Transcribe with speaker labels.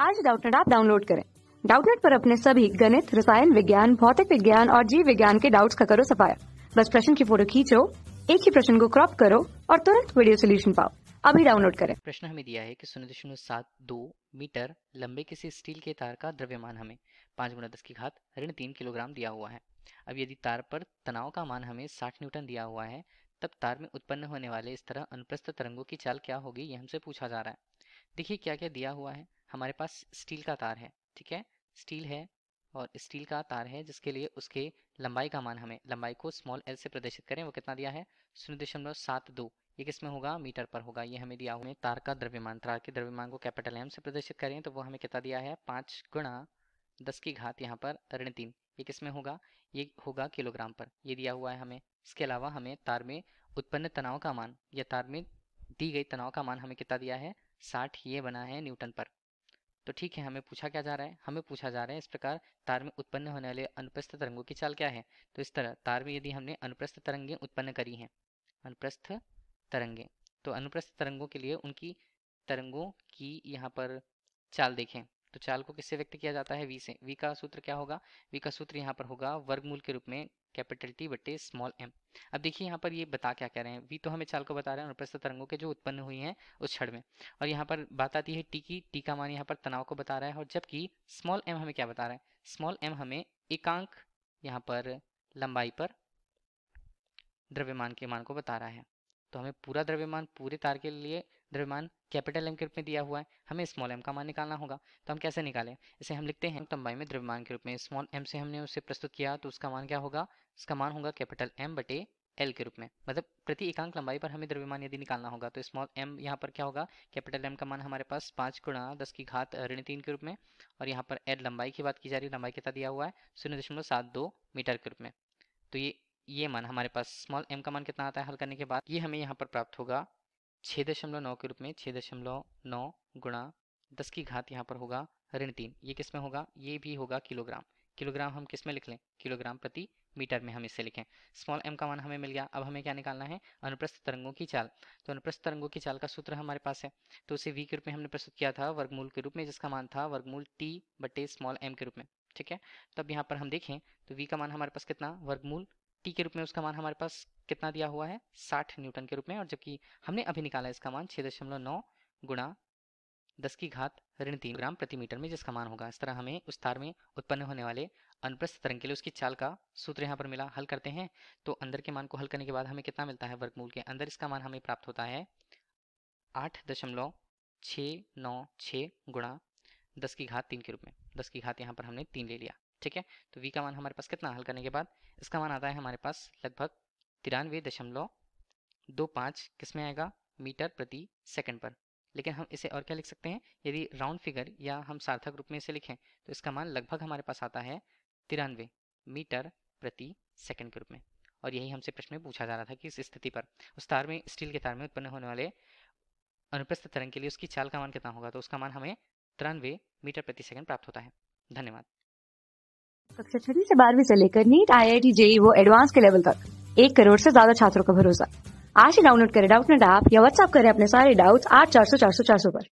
Speaker 1: आज डाउटनेट आप डाउनलोड करें। डाउटनेट पर अपने सभी गणित, रसायन विज्ञान, भौतिक विज्ञान और जीव विज्ञान के डाउट्स का करो सफाया। बस प्रश्न की फ़ोटो खींचो, एक ही प्रश्न को क्रॉप करो और तुरंत वीडियो सोल्यूशन पाओ। अभी डाउनलोड करें।
Speaker 2: प्रश्न हमें दिया है कि शून्य दशमलव सात दो मीटर लंबे किसी स्टील के तार का द्रव्यमान हमें पाँच गुना दस की घात ऋण तीन किलोग्राम दिया हुआ है। अब यदि तार पर तनाव का मान हमें साठ न्यूटन दिया हुआ है, तब तार में उत्पन्न होने वाले इस तरह अनुप्रस्थ तरंगों की चाल क्या होगी, ये हमसे पूछा जा रहा है। देखिए क्या क्या दिया हुआ है। हमारे पास स्टील का तार है, ठीक है? स्टील है और स्टील का तार है जिसके लिए उसके लंबाई का मान हमें, लंबाई को स्मॉल एल से प्रदर्शित करें, वो कितना दिया है? शून्य दशमलव सात दो। ये किसमें होगा? मीटर पर होगा। ये हमें दिया हुआ तार का द्रव्यमान, तार के द्रव्यमान को कैपिटल एम से प्रदर्शित करें तो वो हमें कितना दिया है? पाँच गुणा दस की घात यहाँ पर ऋण तीन। ये किसमें होगा? ये होगा किलोग्राम पर। ये दिया हुआ है हमें। इसके अलावा हमें तार में उत्पन्न तनाव का मान, या तार में दी गई तनाव का मान हमें कितना दिया है? साठ। ये बना है न्यूटन पर। तो ठीक है, हमें पूछा क्या जा रहा है? हमें पूछा जा रहा है इस प्रकार तार में उत्पन्न होने वाले अनुप्रस्थ तरंगों की चाल क्या है? तो इस तरह तार में यदि हमने अनुप्रस्थ तरंगे उत्पन्न करी हैं, अनुप्रस्थ तरंगे तो अनुप्रस्थ तरंगों के लिए उनकी तरंगों की यहाँ पर चाल देखें। तो चाल को किससे व्यक्त किया जाता है? वी से। वी का सूत्र क्या होगा? वी का सूत्र यहाँ पर होगा वर्गमूल के रूप में कैपिटल टी बटे स्मॉल एम। अब देखिए यहाँ पर ये बता क्या कह रहे हैं। वी तो हमें चाल को बता रहे हैं अनुप्रस्थ तरंगों के जो उत्पन्न हुई हैं उस क्षण में। और यहाँ पर बात आती है टी की। टी का मान यहाँ पर तनाव को बता रहा है और जबकि स्मॉल एम हमें क्या बता रहा है? स्मॉल एम हमें एकांक यहाँ पर लंबाई पर द्रव्यमान के मान को बता रहा है। तो हमें पूरा द्रव्यमान पूरे तार के लिए द्रव्यमान कैपिटल एम के रूप में दिया हुआ है। हमें स्मॉल एम का मान निकालना होगा। तो हम कैसे निकालें? इसे हम लिखते हैं लंबाई में द्रव्यमान के रूप में। स्मॉल एम से हमने उसे प्रस्तुत किया तो उसका मान क्या होगा? उसका मान होगा कैपिटल एम बटे एल के रूप में। मतलब प्रति एकांक लंबाई पर हमें द्रव्यमान यदि निकालना होगा तो स्मॉल एम यहाँ पर क्या होगा? कैपिटल एम का मान हमारे पास पाँच गुणा दस की घात ऋण तीन के रूप में और यहाँ पर एल लंबाई की बात की जा रही है। लंबाई कितना दिया हुआ है? शून्य दशमलव सात दो मीटर के रूप में। तो ये ये मान हमारे पास स्मॉल एम का मान कितना आता है हल करने के बाद? ये हमें यहाँ पर प्राप्त होगा छः दशमलव नौ के रूप में छः दशमलव नौ गुणा दस की घात यहाँ पर होगा ऋण तीन। ये किसमें होगा? ये भी होगा किलोग्राम। किलोग्राम हम किसमें लिख लें? किलोग्राम प्रति मीटर में हम इसे लिखें। स्मॉल एम का मान हमें मिल गया। अब हमें क्या निकालना है? अनुप्रस्थ तरंगों की चाल। तो अनुप्रस्थ तरंगों की चाल का सूत्र हमारे पास है। तो उसे वी के रूप में हमने प्रस्तुत किया था वर्गमूल के रूप में, जिसका मान था वर्गमूल टी बटे स्मॉल एम के रूप में। ठीक है? तब यहाँ पर हम देखें तो वी का मान हमारे पास कितना? वर्गमूल टी के रूप में उसका मान हमारे पास कितना दिया हुआ है? साठ न्यूटन के रूप में, और जबकि हमने अभी निकाला इसका मान छः दशमलव नौ गुणा दस की घात ऋण तीन ग्राम प्रति मीटर में, जिसका मान होगा। इस तरह हमें उस तार में उत्पन्न होने वाले अनुप्रस्थ तरंग के लिए उसकी चाल का सूत्र यहाँ पर मिला। हल करते हैं। तो अंदर के मान को हल करने के बाद हमें कितना मिलता है वर्गमूल के अंदर? इसका मान हमें प्राप्त होता है आठ दशमलव छ नौ छ गुणा दस की घात तीन के रूप में। दस की घात यहाँ पर हमने तीन ले लिया, ठीक है? तो वी का मान हमारे पास कितना हल करने के बाद, इसका मान आता है हमारे पास लगभग तिरानवे दशमलव दो पाँच किसमें आएगा? मीटर प्रति सेकंड पर। लेकिन हम इसे और क्या लिख सकते हैं? यदि राउंड फिगर या हम सार्थक रूप में इसे लिखें तो इसका मान लगभग हमारे पास आता है तिरानवे मीटर प्रति सेकंड के रूप में। और यही हमसे प्रश्न में पूछा जा रहा था कि इस स्थिति पर, उस तार में, स्टील के तार में उत्पन्न होने वाले अनुप्रस्थ तरंग के लिए उसकी चाल का मान कितना होगा? तो उसका मान हमें तिरानवे मीटर प्रति सेकंड प्राप्त होता है। धन्यवाद।
Speaker 1: कक्षा छठी से बारहवीं से लेकर NEET I I T JEE वो एडवांस के लेवल तक। एक करोड़ से ज़्यादा छात्रों का भरोसा। आज ही डाउनलोड करें डाउट नेट ऐप या व्हाट्सअप करें अपने सारे डाउट्स आठ चार सौ चार सौ चार सौ पर।